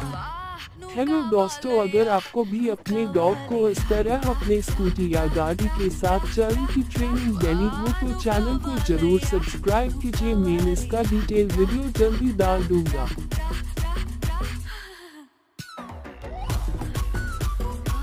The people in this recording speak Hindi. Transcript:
हेलो दोस्तों, अगर आपको भी अपने डॉग को इस तरह अपने स्कूटी या गाड़ी के साथ चलने की ट्रेनिंग देनी हो तो चैनल को ज़रूर सब्सक्राइब कीजिए। मैं इसका डिटेल वीडियो जल्दी डाल दूँगा।